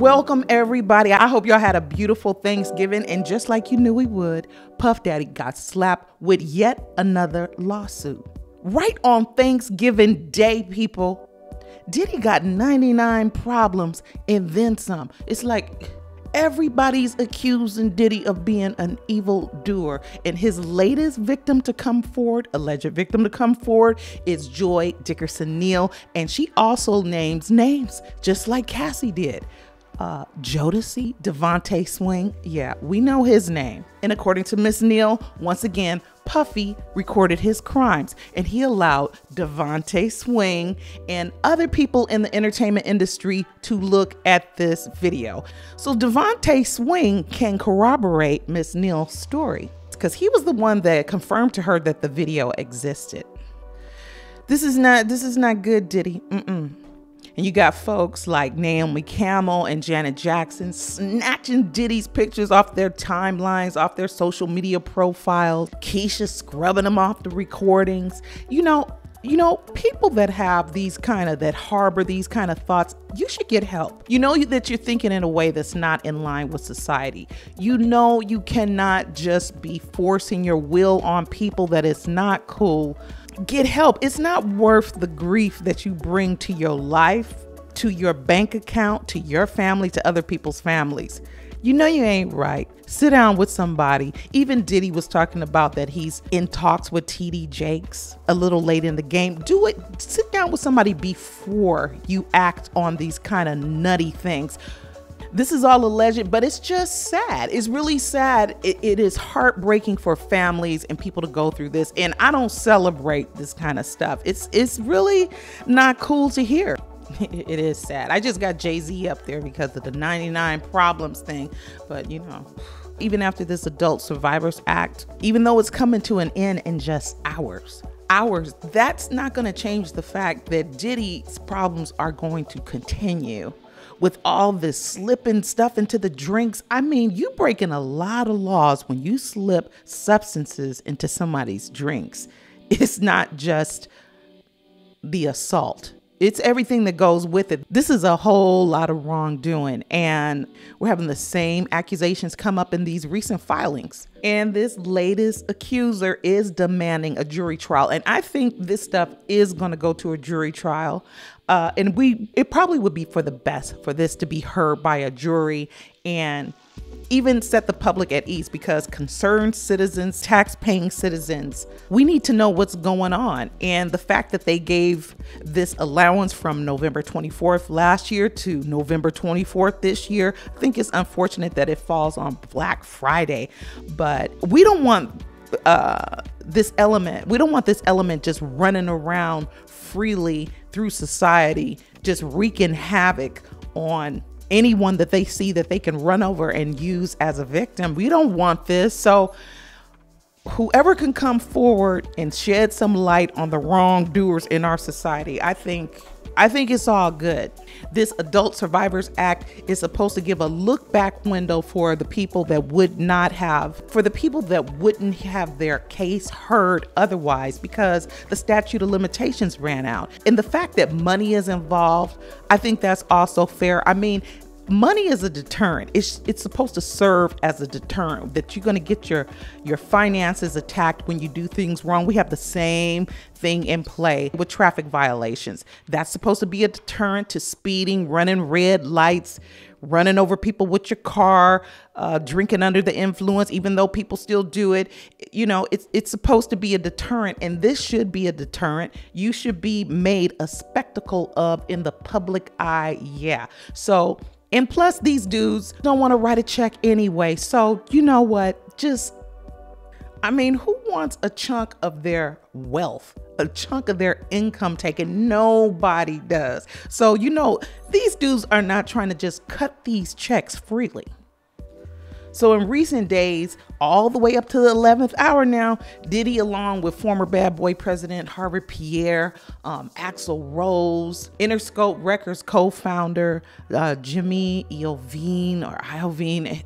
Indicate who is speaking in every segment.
Speaker 1: Welcome, everybody. I hope y'all had a beautiful Thanksgiving. And just like you knew we would, Puff Daddy got slapped with yet another lawsuit. Right on Thanksgiving Day, people. Diddy got 99 problems and then some. It's like everybody's accusing Diddy of being an evil doer. And his latest victim to come forward, alleged victim to come forward, is Joi Dickerson Neal. And she also names names, just like Cassie did uh, Jodeci, DeVante Swing. Yeah, we know his name. And according to Miss Neal, once again, Puffy recorded his crimes and he allowed DeVante Swing and other people in the entertainment industry to look at this video. So DeVante Swing can corroborate Miss Neal's story because he was the one that confirmed to her that the video existed. This is not this is not good, Diddy. Mm-mm. And you got folks like Naomi Campbell and Janet Jackson snatching Diddy's pictures off their timelines, off their social media profiles. Keisha scrubbing them off the recordings. You know, you know, people that have these kind of, that harbor these kind of thoughts, you should get help. You know that you're thinking in a way that's not in line with society. You know you cannot just be forcing your will on people that is not cool get help. It's not worth the grief that you bring to your life, to your bank account, to your family, to other people's families. You know you ain't right. Sit down with somebody. Even Diddy was talking about that he's in talks with TD Jakes a little late in the game. Do it. Sit down with somebody before you act on these kind of nutty things this is all alleged, but it's just sad. It's really sad. It, it is heartbreaking for families and people to go through this. And I don't celebrate this kind of stuff. It's it's really not cool to hear. It is sad. I just got Jay Z up there because of the 99 problems thing, but you know even after this Adult Survivors Act, even though it's coming to an end in just hours, hours, that's not going to change the fact that Diddy's problems are going to continue with all this slipping stuff into the drinks. I mean, you breaking a lot of laws when you slip substances into somebody's drinks. It's not just the assault. It's everything that goes with it. This is a whole lot of wrongdoing, and we're having the same accusations come up in these recent filings. And this latest accuser is demanding a jury trial. And I think this stuff is going to go to a jury trial. Uh, and we, it probably would be for the best for this to be heard by a jury and even set the public at ease because concerned citizens, tax paying citizens, we need to know what's going on. And the fact that they gave this allowance from November 24th last year to November 24th this year, I think it's unfortunate that it falls on Black Friday. But we don't want uh, this element, we don't want this element just running around freely through society, just wreaking havoc on anyone that they see that they can run over and use as a victim. We don't want this. So, whoever can come forward and shed some light on the wrongdoers in our society, I think I think it's all good. This Adult Survivors Act is supposed to give a look back window for the people that would not have, for the people that wouldn't have their case heard otherwise because the statute of limitations ran out. And the fact that money is involved, I think that's also fair. I mean, money is a deterrent. It's it's supposed to serve as a deterrent that you're going to get your your finances attacked when you do things wrong. We have the same thing in play with traffic violations. That's supposed to be a deterrent to speeding, running red lights, running over people with your car, uh, drinking under the influence, even though people still do it. You know, it's it's supposed to be a deterrent, and this should be a deterrent. You should be made a spectacle of in the public eye. Yeah. So and plus, these dudes don't want to write a check anyway. So, you know what? Just, I mean, who wants a chunk of their wealth, a chunk of their income taken? Nobody does. So, you know, these dudes are not trying to just cut these checks freely. So in recent days, all the way up to the 11th hour now, Diddy, along with former Bad Boy president Harve Pierre, um, Axl Rose, Interscope Records co-founder uh, Jimmy Iovine or Iovine,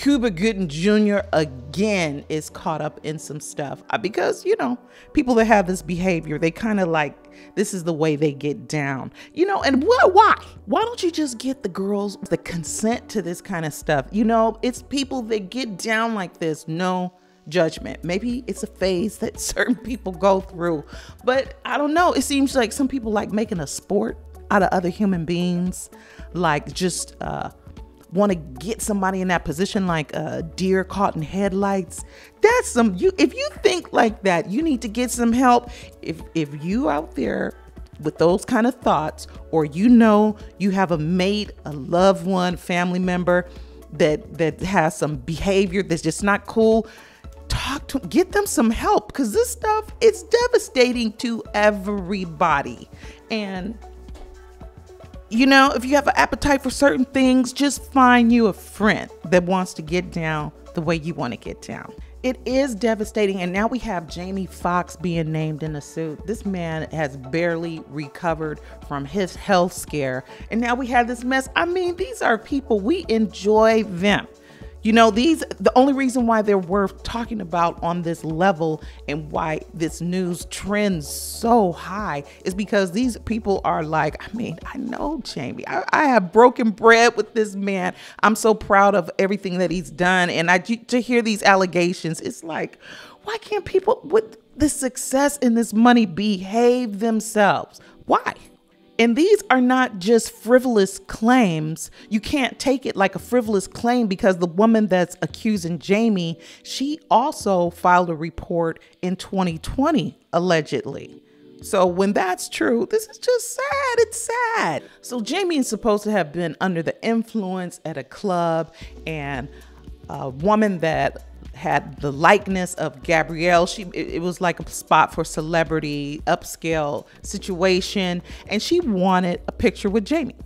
Speaker 1: Cuba Gooding Jr. again is caught up in some stuff uh, because, you know, people that have this behavior, they kind of like, this is the way they get down, you know, and wh- why? why don't you just get the girls the consent to this kind of stuff? You know, it's people that get down like this, no judgment. Maybe it's a phase that certain people go through, but I don't know. It seems like some people like making a sport out of other human beings, like just uh, want to get somebody in that position like a deer caught in headlights that's some you if you think like that you need to get some help if if you out there with those kind of thoughts, or you know you have a mate, a loved one, family member that that has some behavior that's just not cool, talk to get them some help because this stuff is devastating to everybody. And you know, if you have an appetite for certain things, just find you a friend that wants to get down the way you want to get down. It is devastating. And now we have Jamie Foxx being named in a suit. This man has barely recovered from his health scare. And now we have this mess. I mean, these are people, we enjoy them. You know, these the only reason why they're worth talking about on this level and why this news trends so high is because these people are like, I mean, I know Jamie. I, I have broken bread with this man. I'm so proud of everything that he's done. And I to hear these allegations, it's like, why can't people with this success and this money behave themselves? Why? And these are not just frivolous claims. You can't take it like a frivolous claim because the woman that's accusing Jamie, she also filed a report in 2020, allegedly. So when that's true, this is just sad. It's sad. So Jamie is supposed to have been under the influence at a club and a woman that had the likeness of Gabrielle. She it, was like a spot for celebrity upscale situation, and she wanted a picture with Jamie.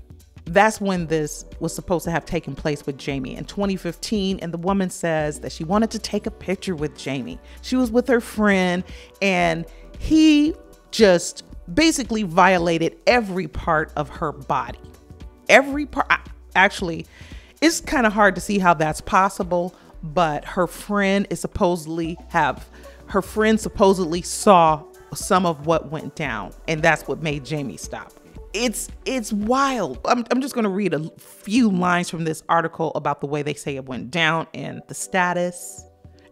Speaker 1: That's when this was supposed to have taken place with Jamie in 2015. And the woman says that she wanted to take a picture with Jamie. She was with her friend, and he just basically violated every part of her body. Every part, actually, it's kind of hard to see how that's possible but her friend is supposedly have her friend supposedly saw some of what went down and that's what made Jamie stop. It's it's wild. I'm, I'm just going to read a few lines from this article about the way they say it went down and the status.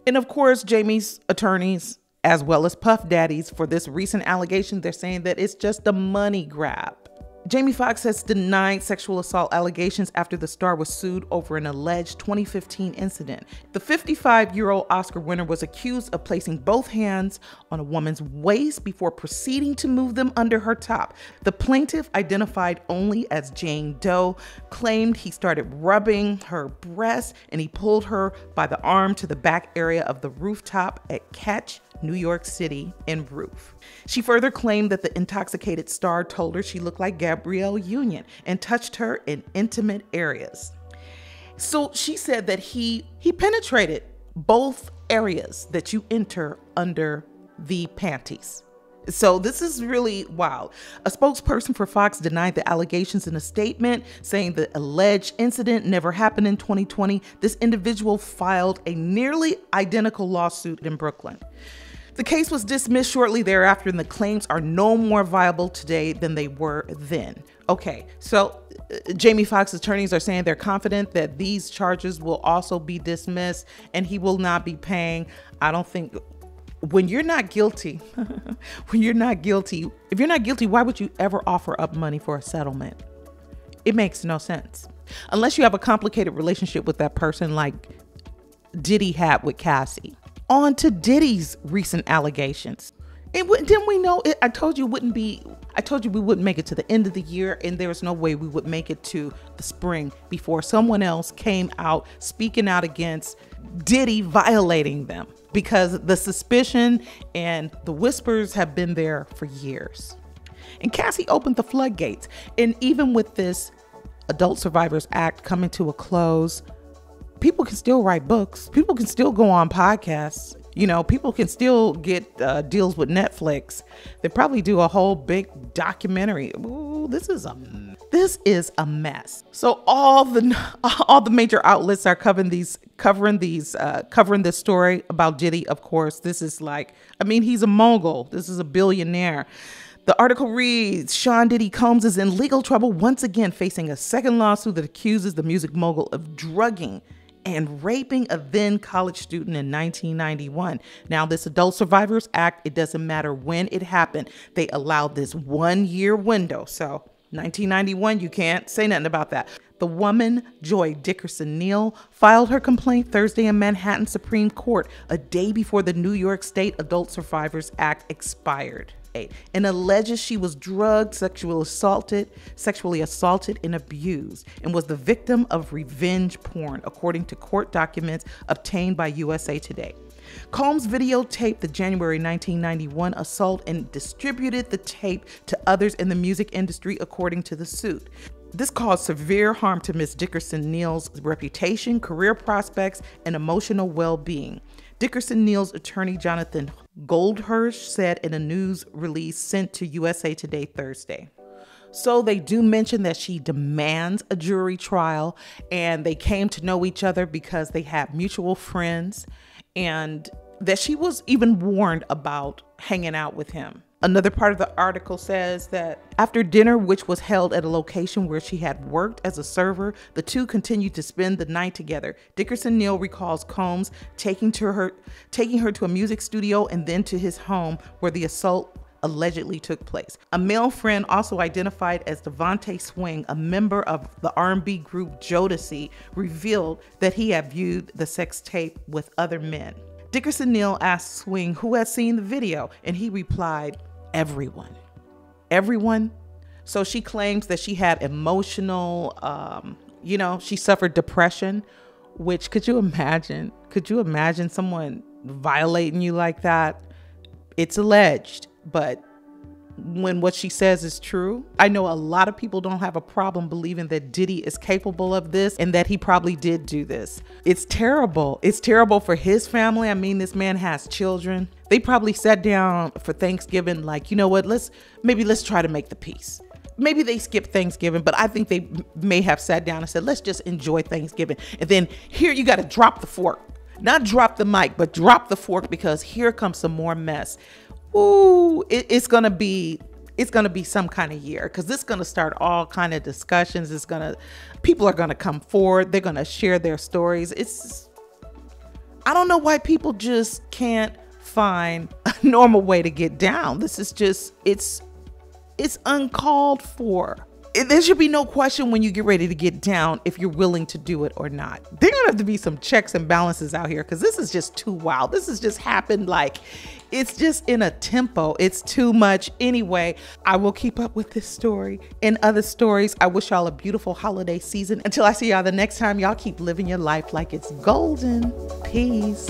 Speaker 1: And of course, Jamie's attorneys as well as Puff Daddies for this recent allegation, they're saying that it's just a money grab. Jamie Foxx has denied sexual assault allegations after the star was sued over an alleged 2015 incident. The 55 year old Oscar winner was accused of placing both hands on a woman's waist before proceeding to move them under her top. The plaintiff, identified only as Jane Doe, claimed he started rubbing her breast and he pulled her by the arm to the back area of the rooftop at Catch New York City, and Roof. She further claimed that the intoxicated star told her she looked like Gabrielle Union and touched her in intimate areas. So she said that he he penetrated both areas that you enter under the panties. So this is really wild. A spokesperson for Foxx denied the allegations in a statement, saying the alleged incident never happened in 2020. This individual filed a nearly identical lawsuit in Brooklyn. The case was dismissed shortly thereafter, and the claims are no more viable today than they were then. Okay, so uh, Jamie Foxx attorneys are saying they're confident that these charges will also be dismissed and he will not be paying. I don't think when you're not guilty, when you're not guilty, if you're not guilty, why would you ever offer up money for a settlement? It makes no sense. Unless you have a complicated relationship with that person like Diddy had with Cassie on to Diddy's recent allegations. And didn't we know it? I told you wouldn't be, I told you we wouldn't make it to the end of the year, and there was no way we would make it to the spring before someone else came out speaking out against Diddy violating them because the suspicion and the whispers have been there for years. And Cassie opened the floodgates. And even with this Adult Survivors Act coming to a close, people can still write books. People can still go on podcasts. You know, people can still get uh, deals with Netflix. They probably do a whole big documentary. Ooh, this is a this is a mess. So all the all the major outlets are covering these covering these uh, covering this story about Diddy. Of course, this is like I mean he's a mogul. This is a billionaire. The article reads Sean Diddy Combs is in legal trouble once again, facing a second lawsuit that accuses the music mogul of drugging and raping a then college student in 1991. Now, this Adult Survivors Act, it doesn't matter when it happened, they allowed this one year window. So, 1991, you can't say nothing about that. The woman, Joi Dickerson Neal, filed her complaint Thursday in Manhattan Supreme Court, a day before the New York State Adult Survivors Act expired and alleges she was drugged, sexually assaulted, sexually assaulted and abused and was the victim of revenge porn according to court documents obtained by USA Today. Combs videotaped the January 1991 assault and distributed the tape to others in the music industry according to the suit. This caused severe harm to Ms. Dickerson Neal's reputation, career prospects, and emotional well being. Dickerson Neal's attorney Jonathan Goldhirsch said in a news release sent to USA Today Thursday. So they do mention that she demands a jury trial and they came to know each other because they had mutual friends and that she was even warned about hanging out with him. Another part of the article says that after dinner, which was held at a location where she had worked as a server, the two continued to spend the night together. Dickerson Neal recalls Combs taking to her taking her to a music studio and then to his home where the assault allegedly took place. A male friend also identified as DeVante Swing, a member of the R&B group Jodeci, revealed that he had viewed the sex tape with other men. Dickerson Neal asked Swing who had seen the video, and he replied, everyone. Everyone. So she claims that she had emotional, um, you know, she suffered depression, which could you imagine? Could you imagine someone violating you like that? It's alleged, but when what she says is true. I know a lot of people don't have a problem believing that Diddy is capable of this and that he probably did do this. It's terrible. It's terrible for his family. I mean, this man has children. They probably sat down for Thanksgiving, like, you know what, let's maybe let's try to make the peace. Maybe they skipped Thanksgiving, but I think they may have sat down and said, let's just enjoy Thanksgiving. And then here you got to drop the fork. Not drop the mic, but drop the fork because here comes some more mess ooh, it, it's gonna be it's gonna be some kind of year because this is gonna start all kind of discussions. It's gonna people are gonna come forward. They're gonna share their stories. It's I don't know why people just can't find a normal way to get down. This is just it's it's uncalled for there should be no question when you get ready to get down if you're willing to do it or not. There gonna have to be some checks and balances out here because this is just too wild. This has just happened like it's just in a tempo. It's too much. Anyway, I will keep up with this story and other stories. I wish y'all a beautiful holiday season. Until I see y'all the next time, y'all keep living your life like it's golden. Peace.